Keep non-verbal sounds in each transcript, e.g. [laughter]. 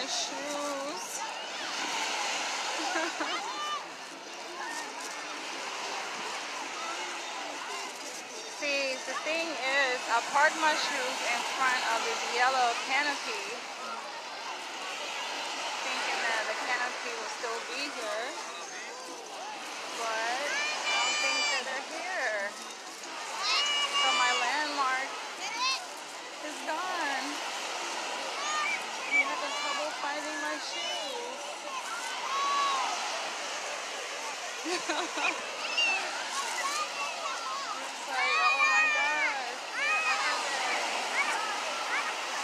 my shoes. [laughs] See, the thing is, I parked my shoes in front of this yellow canopy, thinking that the canopy will still be here, but I don't think that they're here. So my landmark is gone. I'm having trouble finding my shoes. It's like, oh my gosh, where are they?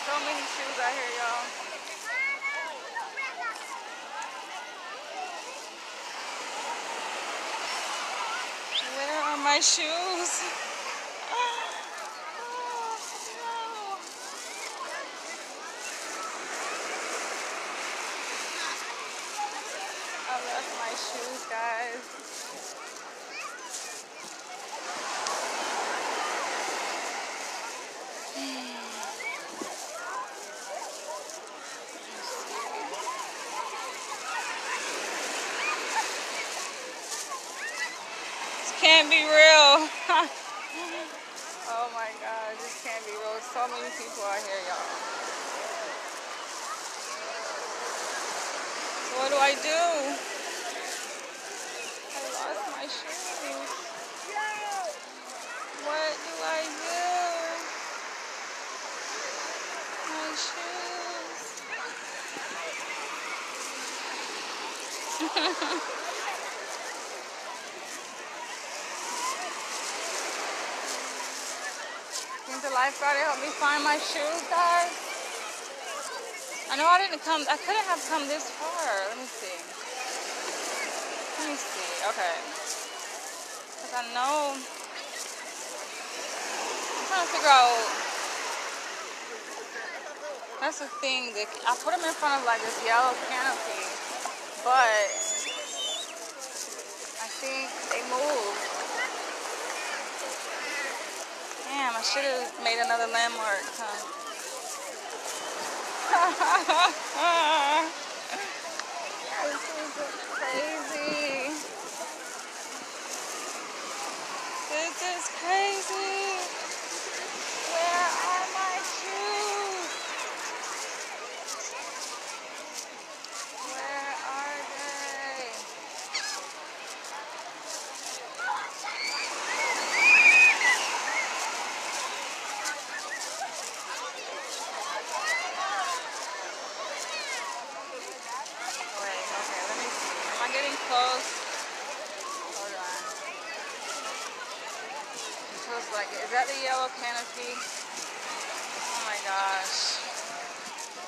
So many shoes out here, y'all. Where are my shoes? I left my shoes, guys. This can't be real. Oh my god, this can't be real. So many people out here, y'all. What do I do? I lost my shoes. What do I do? My shoes. [laughs] Lifeguard help me find my shoes, guys? I know I didn't come, I couldn't have come this far. Let me see. Let me see, okay. Because I know, I'm trying to figure out, that's the thing, that I put them in front of like this yellow canopy, but I think they moved. Damn, I should have made another landmark, huh? [laughs] this is crazy. This is crazy. Where are my shoes? Where are they? Wait, okay, let me see. Am I getting close? Hold on. It feels the yellow canopy? Oh my gosh.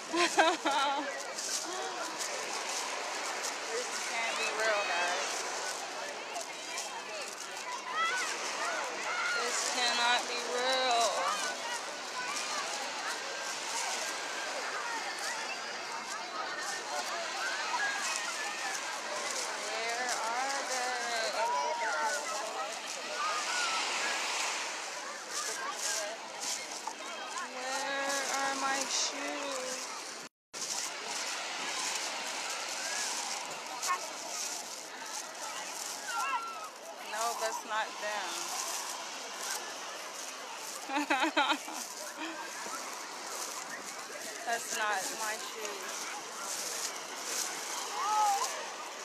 [laughs] this can't be real, guys. This cannot be real. Where are they? Where are my shoes? No, that's not them. That's not my shoes.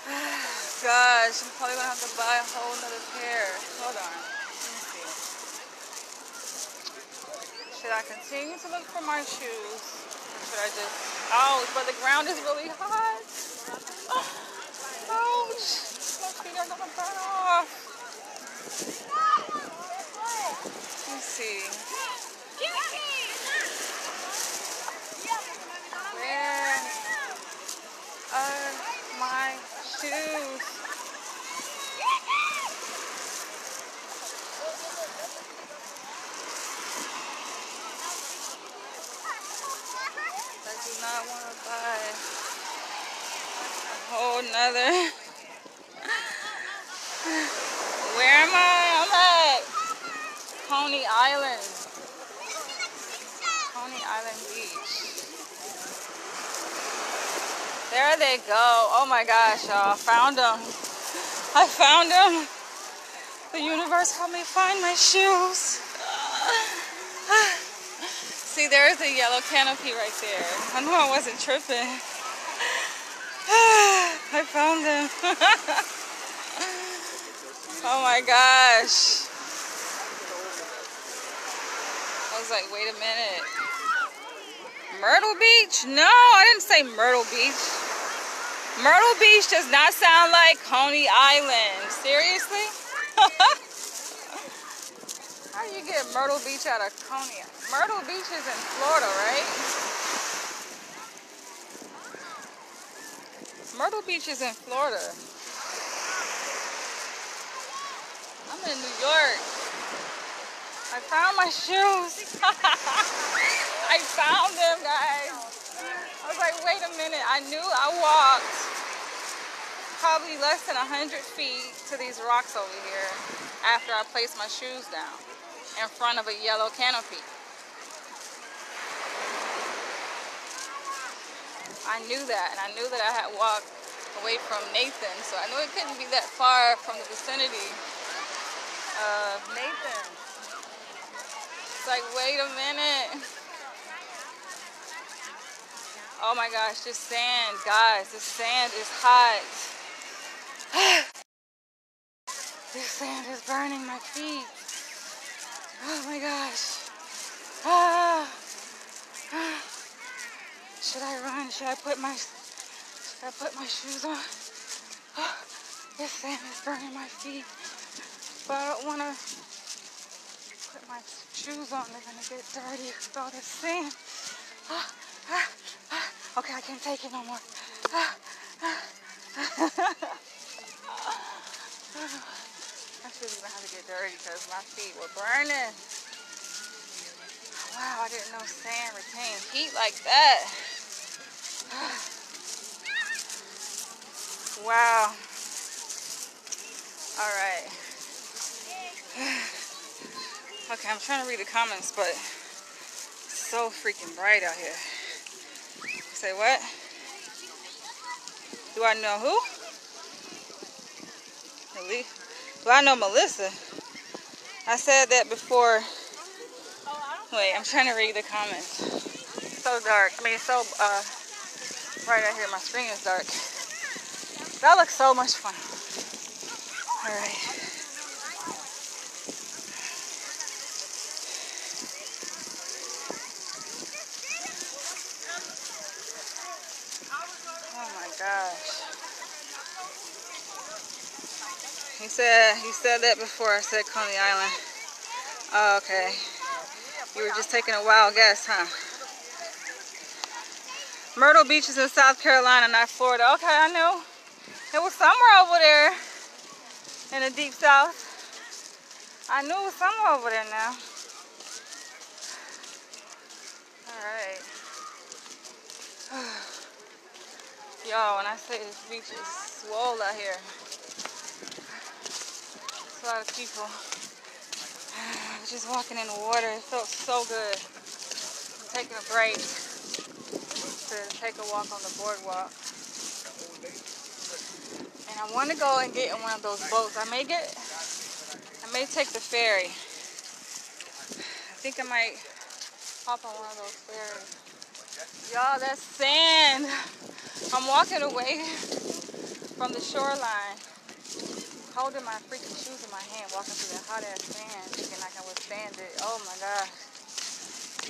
[sighs] Gosh, I'm probably gonna have to buy a whole nother pair. Hold on. Should I continue to look for my shoes? Or should I just ouch, but the ground is really hot. Oh, ouch. My feet are gonna burn off. See. Where are my shoes? I do not want to buy a whole nother. Where am I? I'm at Coney Island. Coney Island Beach. There they go. Oh my gosh, y'all. Found them. I found them. The universe helped me find my shoes. [sighs] See, there's a yellow canopy right there. I knew I wasn't tripping. [sighs] I found them. [laughs] oh my gosh. I was like, wait a minute. Myrtle Beach? No, I didn't say Myrtle Beach. Myrtle Beach does not sound like Coney Island. Seriously? [laughs] How do you get Myrtle Beach out of Coney? Myrtle Beach is in Florida, right? Myrtle Beach is in Florida. I'm in New York. I found my shoes. [laughs] I found them, guys. I was like, wait a minute. I knew I walked probably less than 100 feet to these rocks over here after I placed my shoes down in front of a yellow canopy. I knew that, and I knew that I had walked away from Nathan, so I knew it couldn't be that far from the vicinity of Nathan. It's like, wait a minute. Oh my gosh, this sand, guys, this sand is hot. [sighs] this sand is burning my feet. Oh my gosh. [sighs] Should I run? Should I put my should I put my shoes on? [sighs] This sand is burning my feet. But I don't wanna put my shoes on. They're gonna get dirty with all this sand. Ah, ah. Okay, I can't take it no more. Ah, ah, I shouldn't even have to get dirty because my feet were burning. Wow, I didn't know sand retained heat like that. wow. All right. Okay, I'm trying to read the comments, but it's so freaking bright out here. Say what? Do I know who? Do I know Melissa? I said that before. Wait, I'm trying to read the comments. so dark. I mean, so uh, right out here. My screen is dark. That looks so much fun. All right. Said he said that before I said Coney Island. Oh, okay. You were just taking a wild guess, huh? Myrtle Beach is in South Carolina, not Florida. Okay, I knew. It was somewhere over there in the deep south. I knew it was somewhere over there now. Alright. [sighs] Y'all, when I say this beach is swole out here, a lot of people. [sighs] Just walking in the water, it felt so good. I'm taking a break to take a walk on the boardwalk. And I want to go and get in one of those boats. I may get, I may take the ferry. I think I might hop on one of those ferries. Y'all, that's sand. I'm walking away [laughs] from the shoreline holding my freaking shoes in my hand, walking through that hot ass sand, thinking I can withstand it. Oh my gosh.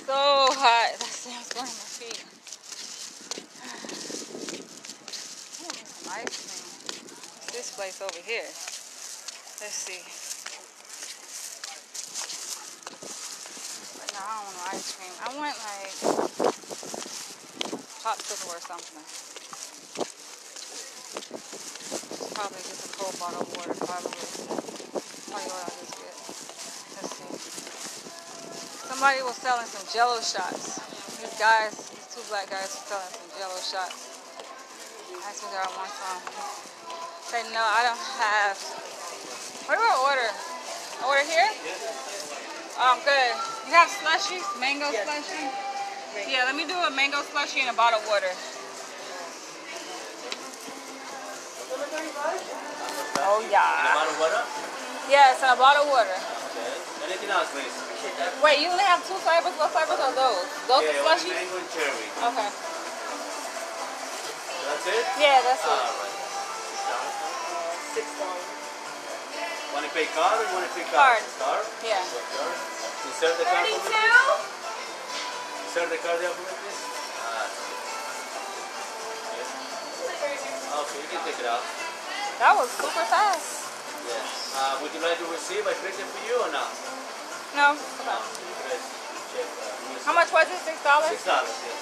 So hot. [laughs] That sand's burning my feet. [sighs] Ice cream. This place over here. Let's see. But no, I don't want no ice cream. I want like popsicle or something probably just a cold bottle of water, probably. Probably what I'll just get. Let's see. Somebody was selling some jello shots. These guys, these two black guys were selling some jello shots. I asked me I want some. Say no, I don't have. What do I order? I order here? Oh, good. You have slushies? Mango yes. slushie? Yeah, let me do a mango slushie and a bottle of water. Oh, And a yeah. bottle of water? Yes, and a bottle of water. Okay. Anything else, please? Wait, you only have two flavors? What flavors are those? Those yeah, are slushies? mango and cherry. Okay. That's it? Yeah, that's it. Alright. Six dollars. Want to pay card or want to pay Card. card? Card? Yeah. Insert the card for me, please. Insert the card for please. Okay, you can take it out. That was super fast. Yes. Uh, would you like to receive? Print it for you or not? No. No. You press, check. How much was it? Six dollars? Six dollars, yes.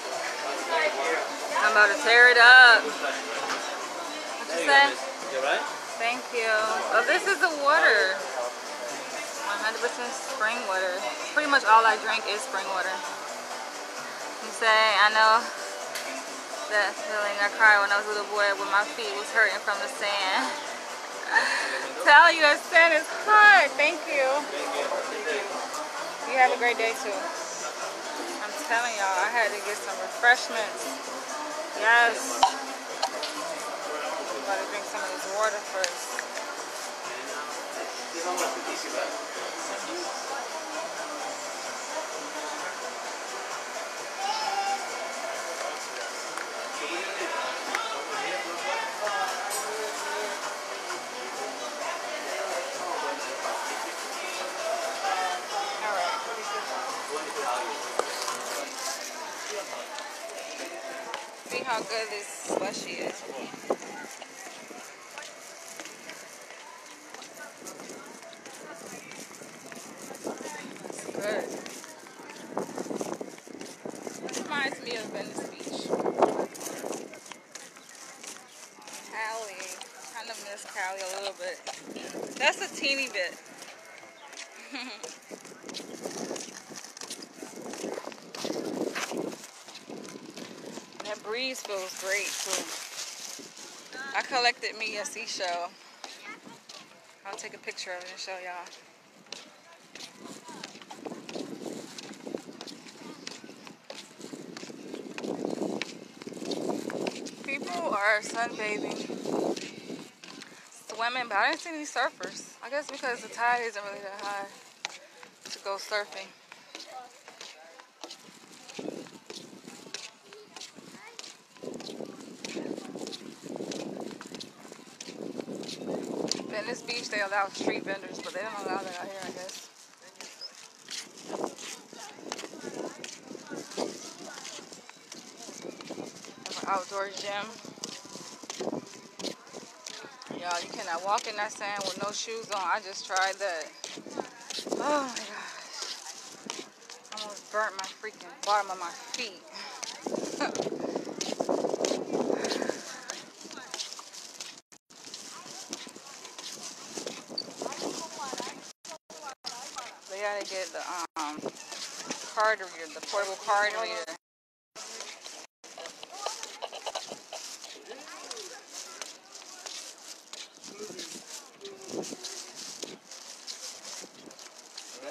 I'm about to tear it up. What you say? You alright? Thank you. Oh, this is the water. 100% spring water. Pretty much all I drink is spring water. You say, I know that feeling I cried when I was a little boy when my feet was hurting from the sand. [laughs] Tell you that sand is hard. Thank you. You. Have a great day too. I'm telling y'all, I had to get some refreshments. Yes. I'm to drink some of this water first. Good this slushy is. Reminds me of Venice Beach. Cali. Kind of miss Cali a little bit. That's a teeny bit. [laughs] breeze feels great too. I collected me a seashell. I'll take a picture of it and show y'all. People are sunbathing, swimming, but I didn't see any surfers. I guess because the tide isn't really that high to go surfing. Venice Beach, they allow street vendors, but they don't allow that out here, I guess. Outdoor gym. Y'all, you cannot walk in that sand with no shoes on. I just tried that. Oh my gosh. I almost burnt my freaking bottom of my feet. They gotta get the um card reader, the portable card reader.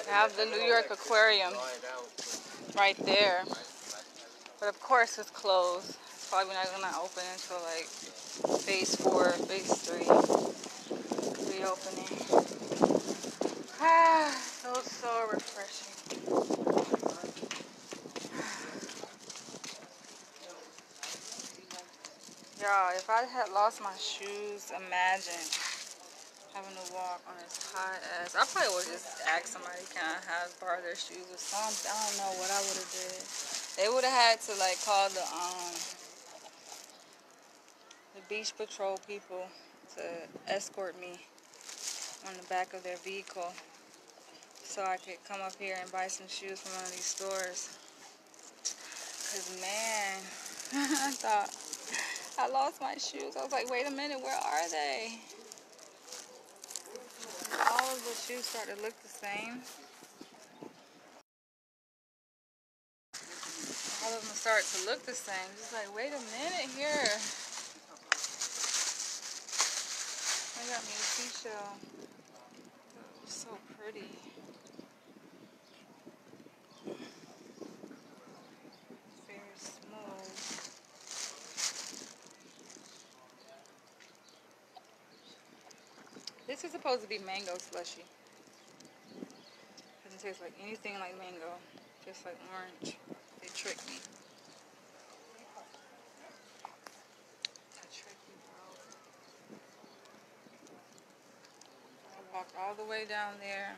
Have the New York Aquarium right there. But of course it's closed. It's probably not gonna open until like phase four, phase three reopening. [sighs] Ah, so so refreshing. Y'all, if I had lost my shoes, imagine having to walk on this hot ass. I probably would just ask somebody, can I have borrow their shoes or something? I don't know what I would have did. They would have had to like call the um the beach patrol people to escort me on the back of their vehicle so I could come up here and buy some shoes from one of these stores. Cause man, [laughs] I thought I lost my shoes. I was like, wait a minute, where are they? All of the shoes started to look the same. All of them start to look the same. Just like, wait a minute here. I got me a seashell. So pretty. This is supposed to be mango slushy. Doesn't taste like anything like mango. Just like orange. They tricked me. I walked all the way down there.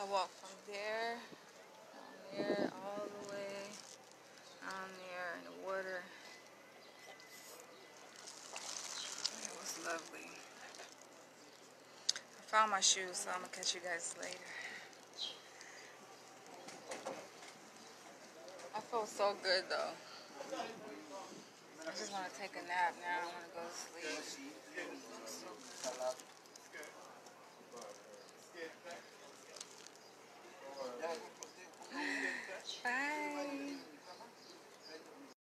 I walked from there, down there, all the way down there in the water. It was lovely. I found my shoes, so I'm gonna catch you guys later. I feel so good though. I just want to take a nap now. I want to go to sleep.